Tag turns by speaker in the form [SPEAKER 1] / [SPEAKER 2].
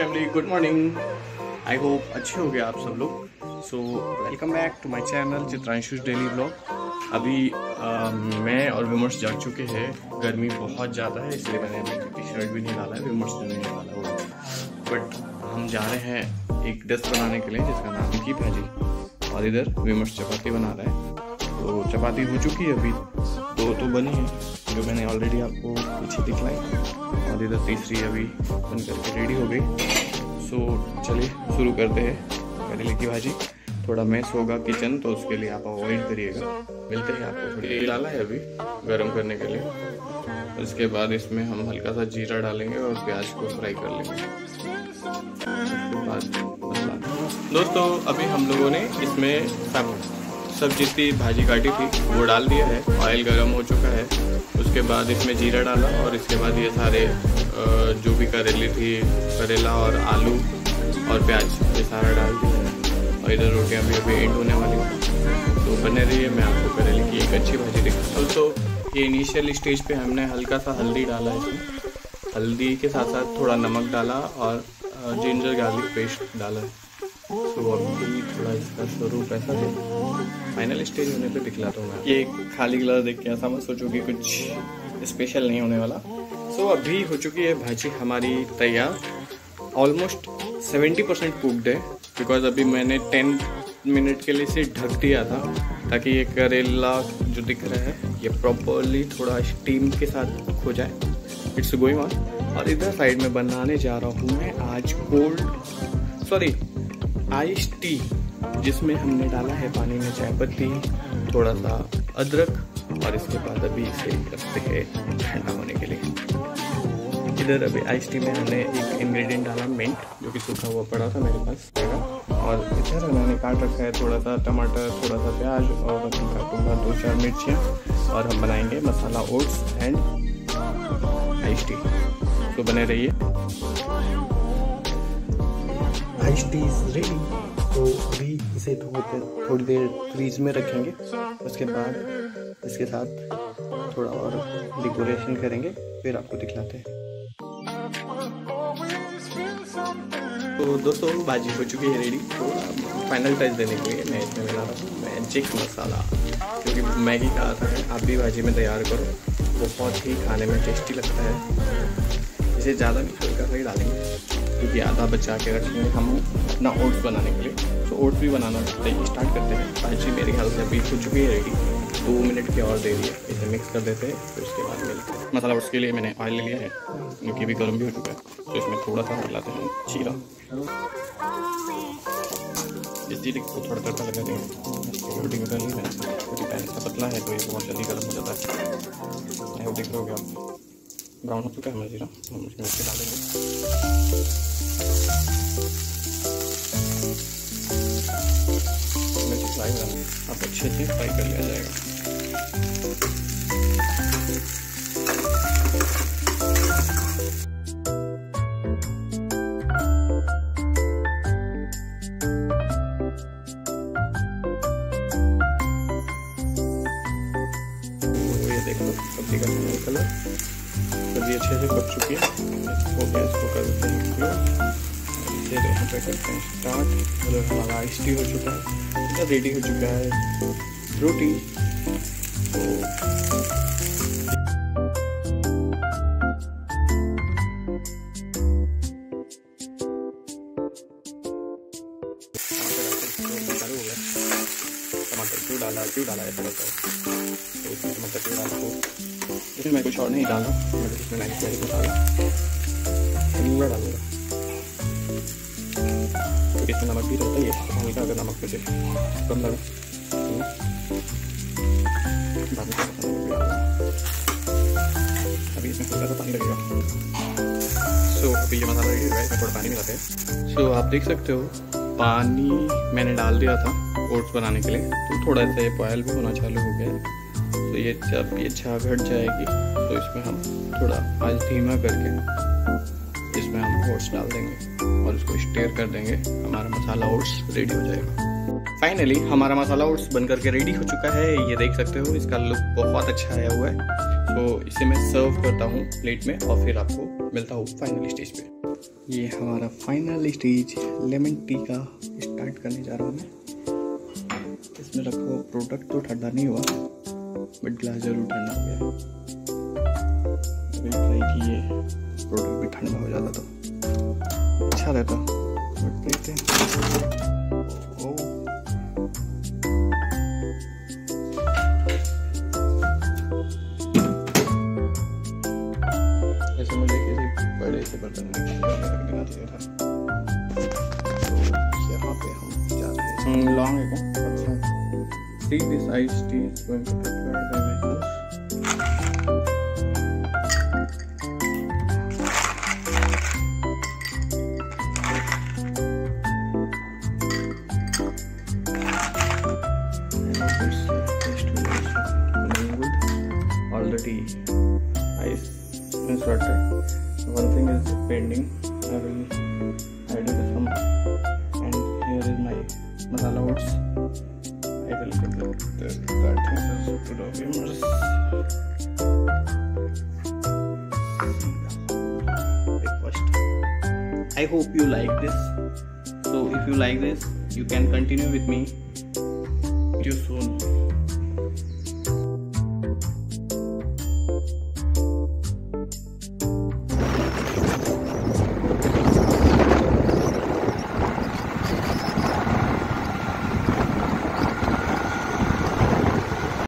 [SPEAKER 1] Family good morning I hope अच्छे हो गए आप सब लोग. So welcome back to my channel चित्रांशुष daily blog अभी आ, मैं और विमर्श जा चुके हैं. गर्मी बहुत ज़्यादा है इसलिए मैंने अभी टी शर्ट भी नहीं डाला है विमर्श ने नहीं डाला हुआ बट हम जा रहे हैं एक डिश बनाने के लिए जिसका नाम है की भाजी और इधर विमर्श चपाती बना रहा है. तो चपाती हो चुकी है अभी. दो तो बनी है. जो मैंने ऑलरेडी आपको पीछे दिखलाई और इधर तीसरी अभी बन करके रेडी हो गई। सो चलिए, शुरू करते हैं। करेले की भाजी। थोड़ा मैस होगा किचन तो उसके लिए आप अवॉइड करिएगा। मिलते हैं आपको थोड़ी तेल डाला है अभी गर्म करने के लिए। उसके बाद इसमें हम हल्का सा जीरा डालेंगे और प्याज को फ्राई कर लेंगे। दोस्तों, अभी हम लोगों ने इसमें सब जितनी भाजी काटी थी, वो डाल दिया है ऑयल गर्म हो चुका है। उसके बाद इसमें जीरा डाला और इसके बाद ये सारे जो भी करेली थी, करेला और आलू और प्याज, ये सारा डाल दिया है। और इधर रोटियाँ भी अभी एंड होने वाली तो बने रही है मैं आपको करेले की एक अच्छी भाजी दिखाता हूँ। तो ये इनिशियल स्टेज पे हमने हल्का सा हल्दी डाला इसमें हल्दी के साथ साथ थोड़ा नमक डाला और जिंजर गार्लिक पेस्ट डाला है। तो अभी थोड़ा इसका स्वरूप ऐसा है। फाइनल स्टेज होने पे दिखलाता हूँ मैं। ये खाली गिलास देख के ऐसा मत सोचो कि कुछ स्पेशल नहीं होने वाला। सो so, अभी हो चुकी है भाजी हमारी तैयार। ऑलमोस्ट सेवेंटी परसेंट कुकड है बिकॉज़ अभी मैंने टेन मिनट के लिए इसे ढक दिया था ताकि ये करेला जो दिख रहा है ये प्रॉपरली थोड़ा स्टीम के साथ हो जाए। इट्स गोइंग ऑन और इधर साइड में बनाने जा रहा हूँ मैं आज कोल्ड सॉरी आइस टी जिसमें हमने डाला है पानी में चाय पत्ती, थोड़ा सा अदरक और इसके बाद अभी इसे रखते हैं ठंडा होने के लिए। इधर अभी आइस टी में हमने एक इंग्रेडिएंट डाला मिंट जो कि सूखा हुआ पड़ा था मेरे पास और इधर मैंने काट रखा है थोड़ा सा टमाटर, थोड़ा सा प्याज और काटूँगा दो चार मिर्चियाँ, और हम बनाएँगे masala oats and ice tea तो बने रहिए। आइस टी इज़ रेडी तो अभी इसे थोड़ी देर फ्रीज में रखेंगे। उसके बाद इसके साथ थोड़ा और डेकोरेशन करेंगे, फिर आपको दिखलाते हैं। तो दोस्तों, भाजी हो चुकी है रेडी तो फाइनल टच देने के लिए मैं इसमें मिला रहा हूँ मैजिक मसाला क्योंकि मैगी का आता है, आप भी भाजी में तैयार करो। बहुत ही खाने में टेस्टी लगता है। इसे ज़्यादा नहीं हल्का सा ही डालेंगे। क्योंकि आधा बचा के रखेंगे हम अपना ओट्स बनाने के लिए। ओट्स भी बनाना स्टार्ट करते हैं। भाजी मेरे ख्याल से अभी हो चुकी है रेडी दो मिनट की और दे दिए इसे मिक्स कर देते हैं, फिर उसके बाद मिलते हैं। मसाला ओट्स के लिए मैंने ऑयल ले लिया है, जो कि अभी गर्म भी हो चुका है। तो इसमें थोड़ा सा मिलाते हैं चीरा इस जीरे को थोड़ा तड़का लगा देंगे। रोटी कर ली है। क्योंकि पैन इसका पतला है तो ये बहुत जल्दी गर्म हो जाता है। वो देख रहे हो आप। ब्राउन हो चुका है हमारा जीरा। हम उसमें डालेंगे। फ्राई अब अच्छे से फ्राई कर लिया जाएगा। देखो, सब्ज़ी का कलर सब्ज़ी अच्छे से पक चुकी है। इसको गैस को कर देते हैं। फिर यहाँ पे करते हैं स्टार्ट मतलब हमारा आइस टी हो चुका है इधर रेडी हो चुका है, रोटी। तो डाला, क्यों डाला है तो मैं कुछ और नहीं डाला, मैं इसमें डाला। पूरा डालूँगा क्योंकि इसमें नमक भी रहता ही है हल्का अगर नमक वैसे कम लगा अभी इसमें हल्का सा पानी लगेगा। सो अभी ये मसाला है इसमें थोड़ा पानी मिलाते हैं। सो आप देख सकते हो, पानी मैंने डाल दिया था ओट्स बनाने के लिए। तो थोड़ा सा ये बॉयल भी होना चालू हो गया। तो ये जब ये छा घट जाएगी तो इसमें हम थोड़ा आज धीमा करके इसमें हम ओट्स डाल देंगे। और उसको स्टेयर कर देंगे। हमारा मसाला ओट्स रेडी हो जाएगा। फाइनली हमारा मसाला ओट्स बन करके रेडी हो चुका है। ये देख सकते हो, इसका लुक बहुत अच्छा आया हुआ है। तो इसे मैं सर्व करता हूँ प्लेट में और फिर आपको मिलता हूँ फाइनल स्टेज पे। ये हमारा फाइनल स्टेज लेमन टी का स्टार्ट करने जा रहा हूँ मैं। इसमें रखा प्रोडक्ट तो ठंडा नहीं हुआ बट ग्लास ज़रूर ठंडा हो गया ट्राई किए प्रोडक्ट भी ठंडा हो जाता तो। अच्छा रहता। बट देखते हैं ऐसे मुझे किसी बड़े से बर्तन में रख चाहिए था। तो यहाँ पे हम जाते हैं। लॉन्ग है क्या? अच्छा। Tea this ice tea is going to prepare i hope you like this. So if you like this you can continue with me. See you soon